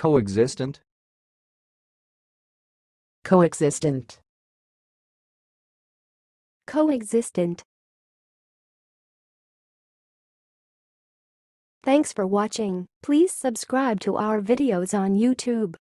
Coexistent. coexistent, coexistent. Thanks for watching. Please subscribe to our videos on YouTube.